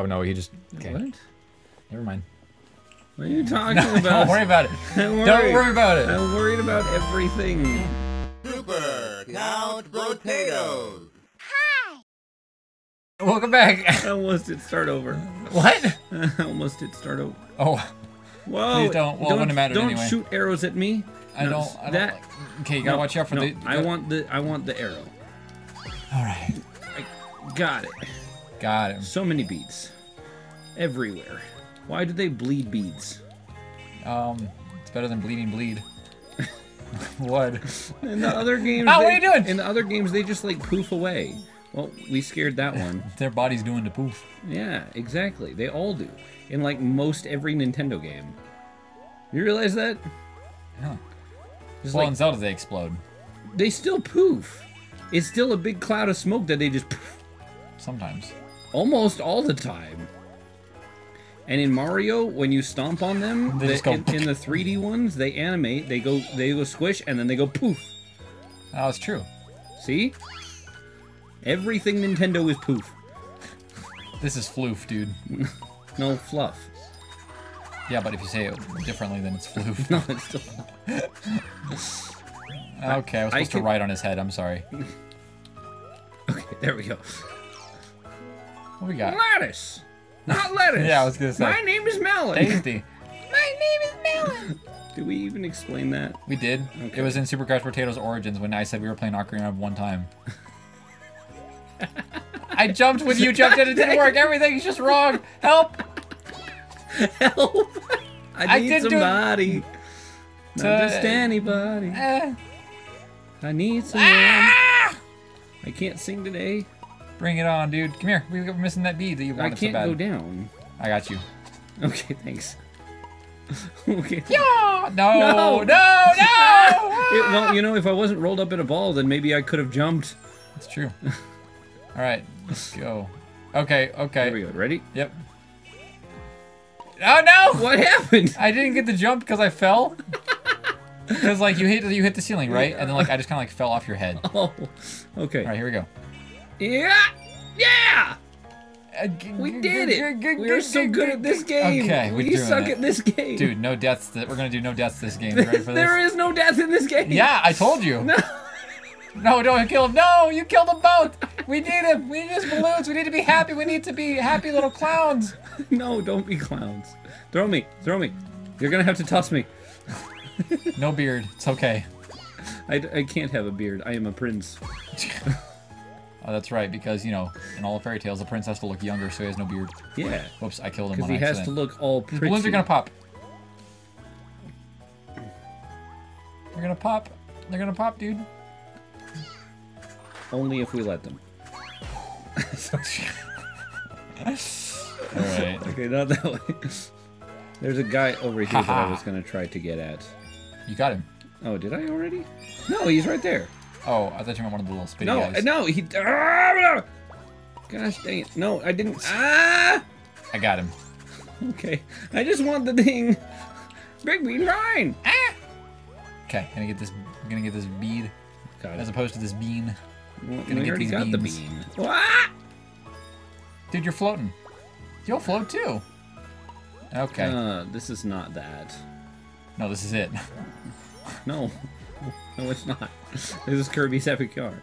Oh no, he just. Okay. What? Never mind. What are you talking No, about? don't worry about it. I'm Don't worry about it. I'm worried about everything. Super Couch Brotatoes. Hi. Welcome back. I almost did start over. what? I almost did start over. Oh, Whoa! Please don't. Well, it wouldn't have mattered don't anyway. shoot arrows at me. I No, don't. I don't that. like- okay, you gotta no, watch out for no, the. I want the. I want the arrow. All right. I Got it. Got him. So many beads, everywhere. Why do they bleed beads? Um, it's better than bleeding bleed. what? In the other games, Ah, what they- are you doing? In the other games, they just like poof away. Well, we scared that one. Their body's doing the poof. Yeah, exactly. They all do. In like most every Nintendo game. You realize that? Huh. Just Well, like in Zelda they explode they still poof. It's still a big cloud of smoke that they just poof sometimes. Almost all the time. And in Mario, when you stomp on them, They the- just go in, in the 3D ones, they animate. They go, they go squish, and then they go poof. Oh, it's true. See? Everything Nintendo is poof. This is floof, dude. No fluff. Yeah, but if you say it differently, then it's floof. No, it's still. Okay, I was I supposed to can- write on his head. I'm sorry. Okay, there we go. What we got? Lettuce, not lettuce. Yeah, I was gonna say. My name is Melon. Tasty. My name is Melon. Do we even explain that? We did. Okay. It was in Super Couch Brotatoes Origins when I said we were playing Ocarina of one time. I jumped when you jumped and it didn't work. Everything's just wrong. Help! Help! I I need did do it. somebody. To- Not just anybody. Eh. I need someone. Ah! I can't sing today. Bring it on, dude. Come here. We were missing that bead that you wanted so can't bad. go down. I got you. Okay, thanks. okay. Yeah! No! No. No! No! It, well, you know, if I wasn't rolled up in a ball, then maybe I could have jumped. That's true. All right, let's go. Okay, okay. There we go. Ready? Yep. Oh no! What happened? I didn't get the jump because I fell. Because like you hit you hit the ceiling right, and then like I just kind of like fell off your head. Oh, okay. right, here we go. Yeah! Yeah! Uh, We did it! g- We are so good at this game! Okay, we're we doing suck it. at this game! Dude, no deaths. That we're gonna do no deaths this game. Ready for this? there is no death in this game! Yeah, I told you. No. No, don't kill him. No, you killed them both. We need him. We need his balloons. We need to be happy. We need to be happy little clowns. No, don't be clowns. Throw me. Throw me. You're gonna have to toss me. No beard. It's okay. I, I can't have a beard. I am a prince. Oh, that's right, because, you know, in all the fairy tales, the prince has to look younger, so he has no beard. Yeah. Whoops, I killed him Because he has to look all pretty. balloons are gonna pop. They're gonna pop. They're gonna pop, dude. Only if we let them. Alright. Okay, not that way. There's a guy over here that I was gonna try to get at. You got him. Oh, did I already? No, he's right there. Oh, I thought you meant one of the little spitty No, guys. no, he. Ah, Gosh dang it! No, I didn't. Ah. I got him. Okay, I just want the thing. Big bean rhine. Ah! Okay, gonna get this. Gonna get this bead Got as opposed to this bean. Well, gonna get these got the bean. Ah! Dude, you're floating. You'll float too. Okay. Uh, this is not that. no, this is it. No, no, it's not. This is Kirby's Epic Yarn.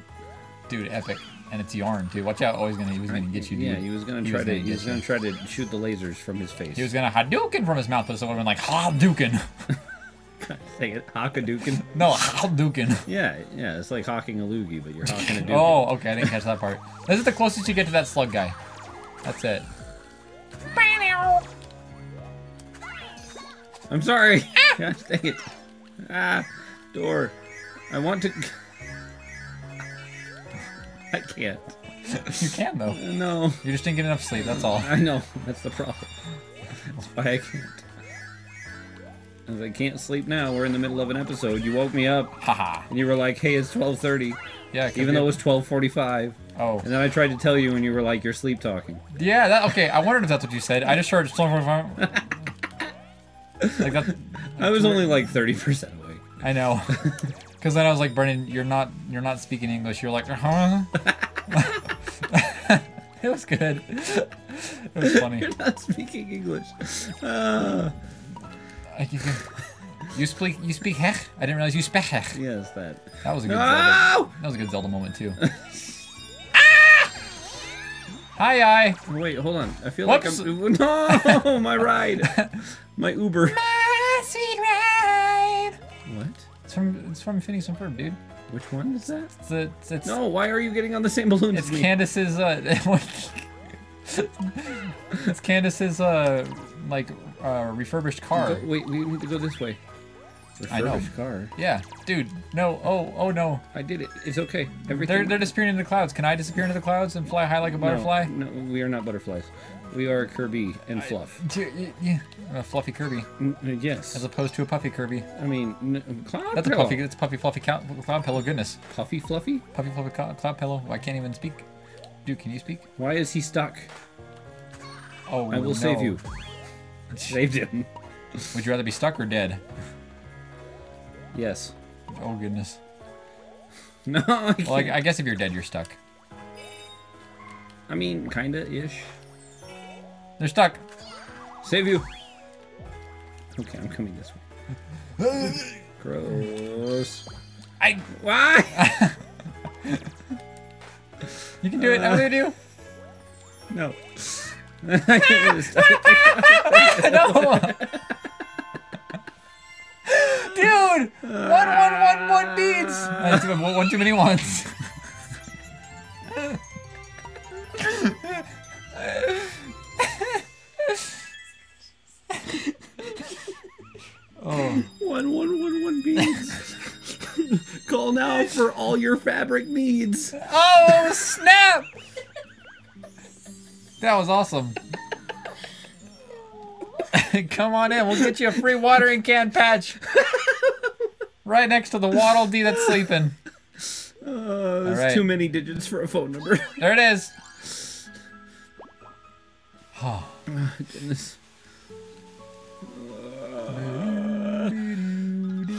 Dude, epic. And it's yarn too. Watch out. Oh, he's gonna. He was gonna get you, dude. Yeah, he was gonna He try was to. gonna he was gonna you. try to shoot the lasers from his face. He was gonna Hadouken from his mouth, but so would have been like Hadouken. Say it, Hakaduken. no, Hadouken. Yeah, yeah, it's like hawking a loogie, but you're hawking a duke. Oh, okay. I didn't catch that part. This is the closest you get to that slug guy. That's it. I'm sorry. Gosh dang it. Ah, door. I want to. I can't. You can though. No, You just didn't get enough sleep. That's all. I know. That's the problem. That's why I can't. As I can't sleep now. We're in the middle of an episode. You woke me up, Haha. and you were like, "Hey, it's 12:30," Yeah. even though it was 12:45. Oh. And then I tried to tell you, and you were like, "You're sleep talking." Yeah. That. Okay. I wondered if that's what you said. I just heard. like that. I was only like 30% awake. I know. Because then I was like, Brennan, you're not. You're not speaking English. You're like, huh. it was good. It was funny. You're not speaking English. Uh, you, speak you speak Hech? I didn't realize you speak Hech. yes, that. That was a good No! Zelda. That was a good Zelda moment too. ah! Hi, hi. Wait, hold on. I feel Whoops. like I'm. No, my ride. My Uber. From Phineas and Ferb, dude. Which one is that? It's it's, it's No, why are you getting on the same balloon It's? Candace's uh It's Candace's uh like uh refurbished car. Go- wait, we need to go this way. I know. Refurbished car. Yeah, dude. No. Oh, oh no. I did it. It's okay. Everything. They're they're disappearing into the clouds. Can I disappear into the clouds and fly high like a No, butterfly? No, we are not butterflies. We are Kirby and Fluff. Yeah, yeah. A fluffy Kirby, N- n- yes. as opposed to a puffy Kirby. I mean, n- uh, cloud That's a puffy. That's a puffy fluffy cloud, cloud pillow. Goodness, Puffy fluffy? puffy fluffy cloud, cloud pillow. I can't even speak. Dude, can you speak? Why is he stuck? Oh, I will save no. you. Saved him. Would you rather be stuck or dead? Yes. Oh goodness. No, I, Well, I. I guess if you're dead, you're stuck. I mean, kinda ish. They're stuck. Save you. Okay, I'm coming this way. Gross. I. Why? You can do it. I'm gonna do. no. I can't resist. No. Dude, one, one, one, one beats. That's one, one too many ones. Oh, One one one one beads. Call now for all your fabric needs. oh, snap! That was awesome. Come on in, we'll get you a free watering can patch. Right next to the Waddle Dee that's sleeping. Uh, there's right. too many digits for a phone number. There it is. oh, goodness.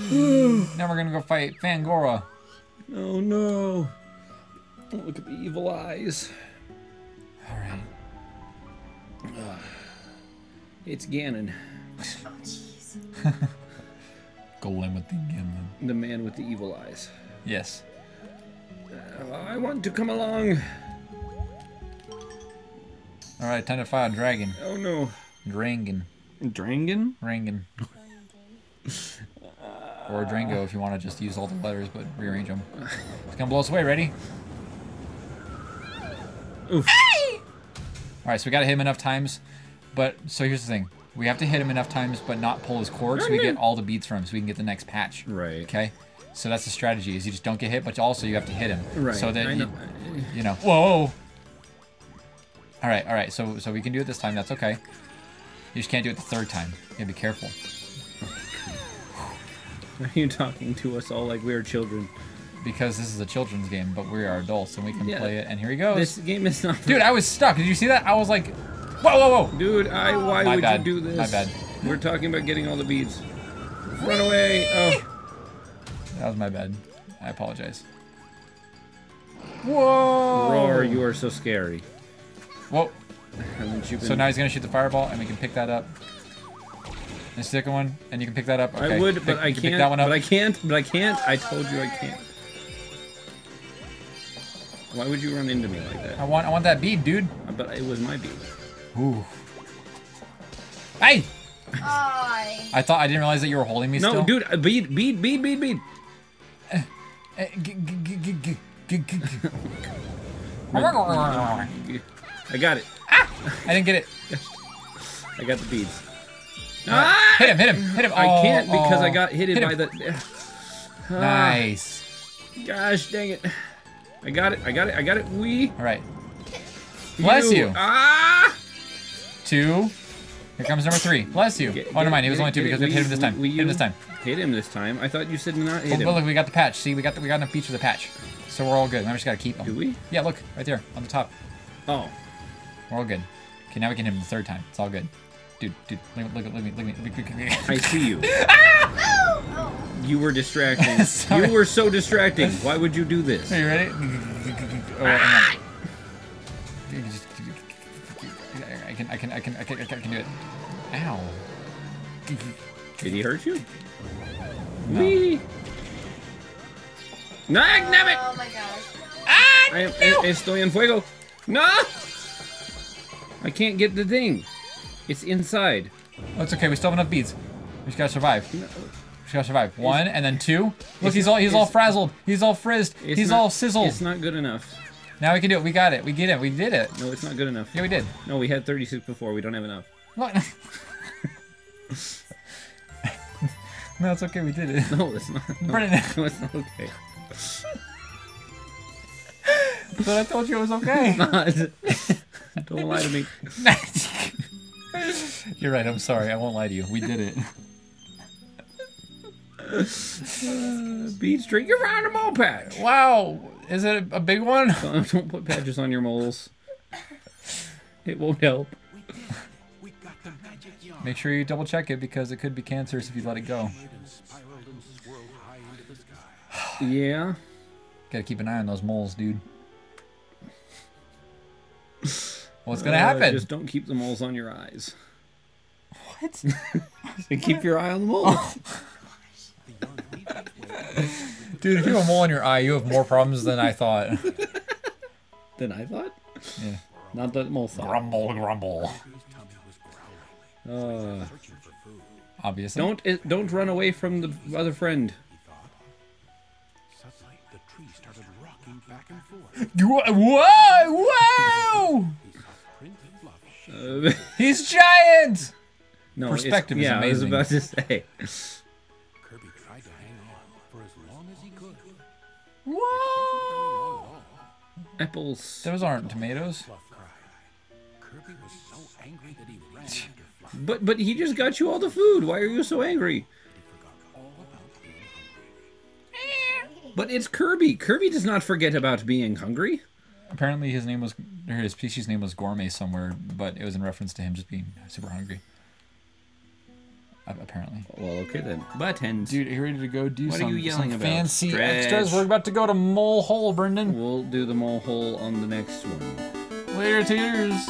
Now we're gonna go fight Fangora. Oh no. Don't look at the evil eyes. Alright. It's Ganon, Golem with the Gimlin. the man with the evil eyes. Yes. Uh, I want to come along. Alright, time to fight a dragon. Oh no. Drangan. Drangan? Rangan. or Drango if you want to just use all the letters but rearrange them. It's gonna blow us away, ready? Oof. Alright, so we gotta hit him enough times. But, so here's the thing. We have to hit him enough times but not pull his cord so we get all the beats from him so we can get the next patch. Right. Okay? So that's the strategy, is you just don't get hit, but also you have to hit him. Right. So that I you, know. you know. Whoa! Alright, alright, so so we can do it this time, that's okay. You just can't do it the third time. You gotta be careful. Are you talking to us all like we're children? Because this is a children's game, but we are adults and we can Yeah. play it. And here he goes. This game is not. Dude, I was stuck. Did you see that? I was like, whoa, whoa, whoa. Dude, I. Why My would bad. you do this? My bad. We're talking about getting all the beads. Run away! Oh, That was my bad. I apologize. Whoa. roar! You are so scary. Whoa. So now he's gonna shoot the fireball, and we can pick that up. The second one, and you can pick that up. Okay. I would, pick, but I can't. That one up. But I can't. But I can't. I told you I can't. Why would you run into me like that? I want. I want that bead, dude. But it was my bead. Ooh. Hey. I, I thought I didn't realize that you were holding me. No, still. dude. Uh, bead. Bead. Bead. Bead. Bead. I got it. Ah! I didn't get it. I got the beads. Ah! Hit him! Hit him! Hit him! I Oh, can't because I oh. got hit, Hit by the. Nice. Gosh dang it! I got it! I got it! I got it! We. All right. Bless you. Ah! Two. Here comes number three. Bless you. Get- oh, never mind. He was only two it. because we hit him this time. we- hit him this time. Hit him this time. I thought you said not hit Oh, him. but look, we got the patch. See, we got the, we got enough beats for the patch. So we're all good. Now we just gotta keep them. Do we? Yeah, look right there on the top. Oh. We're all good. Okay, now we can hit him the third time. It's all good. Dude, dude, look, look, look, look, look, look, look, look, look. I see you. Oh, You were distracting. You were so distracting. Why would you do this? Are you ready? Oh, hang on. I can. can, I can, I can, I can, I can, do it. Ow. Did he hurt you? No. Wee. No, damn it! Oh my gosh. Ah! I am, e- estoy en fuego. No! I can't get the thing. It's inside. Oh, it's okay. We still have enough beads. We just gotta survive. We just gotta survive. One and then two. Look, he's all he's all frazzled. He's all frizzed. He's not- all sizzled. It's not good enough. Now we can do it. We got it. We get it. We did it. No, it's not good enough. Yeah, we did. No, we had 36 before. We don't have enough. What? no, it's okay. We did it. No, it's not. No, Brennan. no it's not okay. But I told you it was okay. Not. don't lie to me. You're right. I'm sorry. I won't lie to you. We did it. Beats drink your a mole patch. Wow. Is it a big one? Don't put patches on your moles. It won't help. We got the magic yarn. Make sure you double check it because it could be cancerous if you let it go. and spiraled and swirled high into the sky. Yeah. Gotta keep an eye on those moles, dude. What's gonna Uh, happen? Just don't keep the moles on your eyes. What? And keep your eye on the mole. The yarn weaves its way Dude, if you have a mole in your eye, you have more problems than I thought. than I thought. Yeah. Not that mole thought. Grumble, grumble. His tummy was growling, Uh, searching for food. Obviously. don't don't run away from the other friend. He thought. Suddenly, the tree started rocking back and forth. You- Whoa! Whoa! Uh, He's giant! no, it's- Perspective is yeah, amazing. I was about to say. Kirby tried to hang on for as long as he could. Whoa! Apples. Those aren't tomatoes. Kirby was so angry that he ran after Fluff. But but he just got you all the food. Why are you so angry? He forgot all about being hungry. But it's Kirby. Kirby does not forget about being hungry. Apparently his name was, or his species name was Gourmet somewhere, but it was in reference to him just being super hungry. Apparently. Well, okay then. Buttons. Dude, are you ready to go do What are some, you yelling some about? fancy Stretch. extras? We're about to go to Mole Hole, Brendan. We'll do the mole hole on the next one. Later, taters.